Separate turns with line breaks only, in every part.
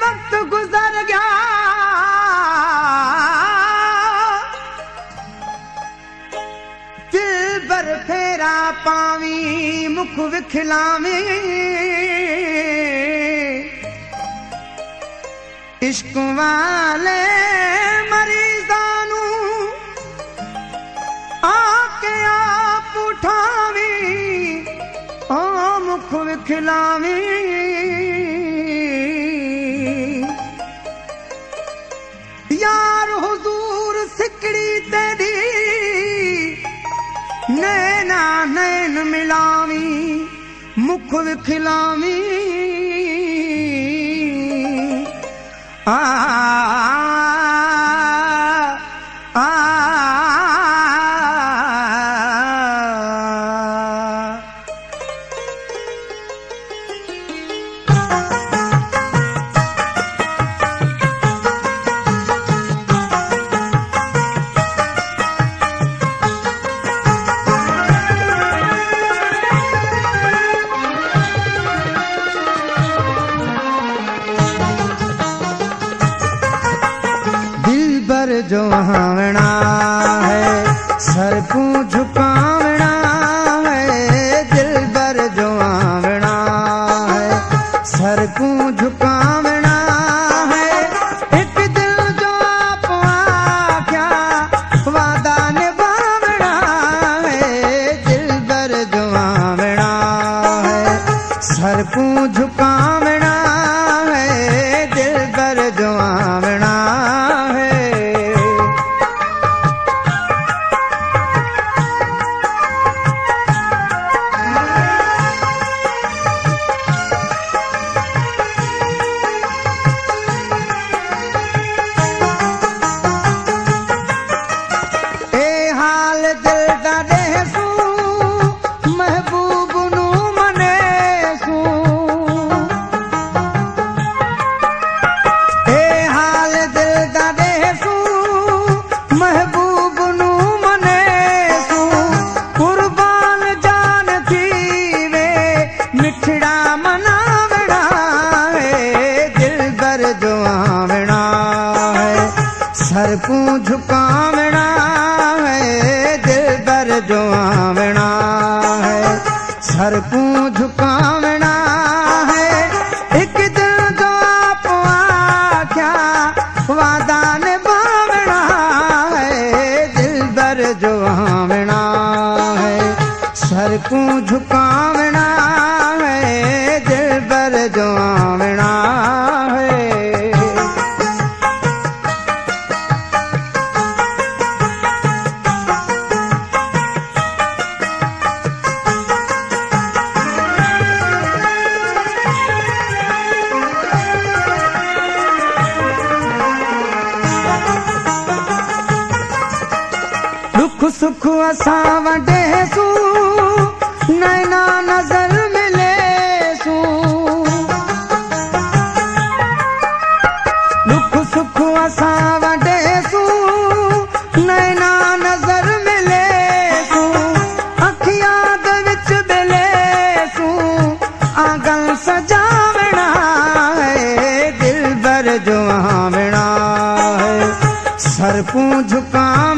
वक्त गुज़र गया दिल बर फेरा पावी मुख विखलावे इश्क वाले مک وکلي يار هجور سڪڙي تيري نينا نين ملاوي مک به آ जो हावणा झुकावना है दिल बर जो है। सर को झुकावना है एक दिल जो आख्या वादा निभावना है दिल बर जो आवना है। सर को असां वंडेसू नैना नज़र वंडेसू नैना नज़र मिलेसू अखियां दे विच मिलेसू आंगन सजावना है दिल बर जो आवना है। सर को झुकावना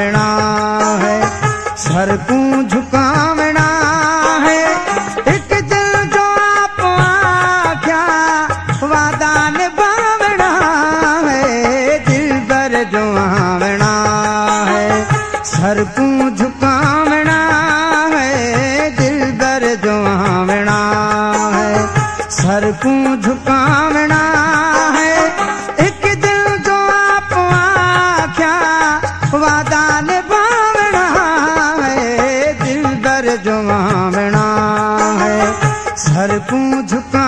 झुकावना है, सर को झुकावना है। एक दिल जो आप क्या वादा निभावना है। दिल पर जो आवना है, सर को झुकावना है। दिल पर जो आवना है, सर को झुकावना महामणा है। सर को झुका